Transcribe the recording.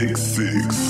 Six Six.